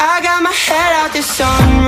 I got my head out the sunroof